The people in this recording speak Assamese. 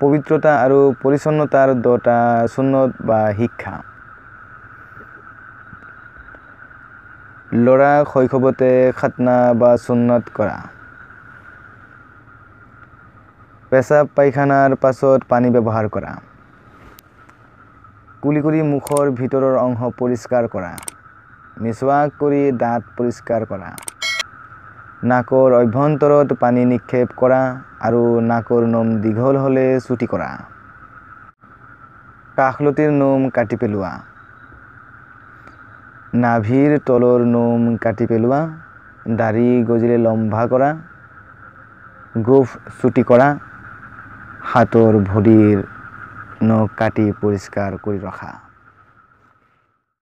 পবিত্ৰতা আৰু পৰিচ্ছন্নতাৰ দুটা সুন্নত বা শিক্ষা। ল'ৰা শৈশৱতে খাতনা বা সুন্নত কৰা। পেচাব পায়খানাৰ পাছত পানী ব্যৱহাৰ কৰা। কুলি কৰি মুখৰ ভিতৰৰ অংশ পৰিষ্কাৰ কৰা। মিছৱাক কৰি দাঁত পৰিষ্কাৰ কৰা। নাকৰ অভ্যন্তৰত পানী নিক্ষেপ কৰা আৰু নাকৰ নোম দীঘল হ'লে চুটি কৰা। কাষলতিৰ নোম কাটি পেলোৱা। নাভিৰ তলৰ নোম কাটি পেলোৱা। দাঢ়ি গজিলে লম্বা কৰা। গোফ চুটি কৰা। হাতৰ ভৰিৰ নখ কাটি পৰিষ্কাৰ কৰি ৰখা।